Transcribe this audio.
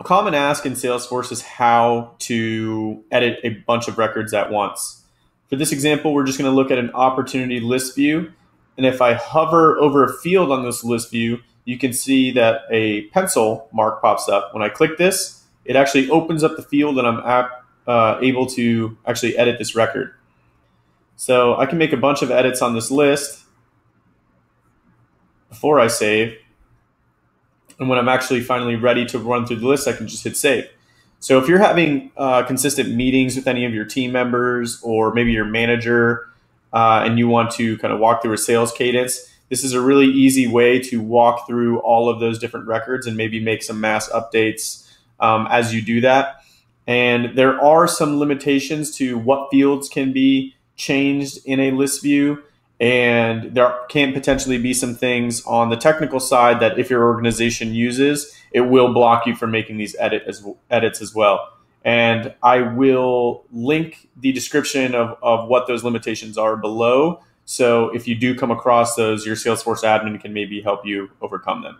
A common ask in Salesforce is how to edit a bunch of records at once. For this example, we're just going to look at an opportunity list view. And if I hover over a field on this list view, you can see that a pencil mark pops up. When I click this, it actually opens up the field and I'm uh, able to actually edit this record. So I can make a bunch of edits on this list before I save. And when I'm actually finally ready to run through the list, I can just hit save. So if you're having uh, consistent meetings with any of your team members or maybe your manager, uh, and you want to kind of walk through a sales cadence, this is a really easy way to walk through all of those different records and maybe make some mass updates um, as you do that. And there are some limitations to what fields can be changed in a list view. And there can potentially be some things on the technical side that if your organization uses, it will block you from making these edit as, edits as well. And I will link the description of, of what those limitations are below. So if you do come across those, your Salesforce admin can maybe help you overcome them.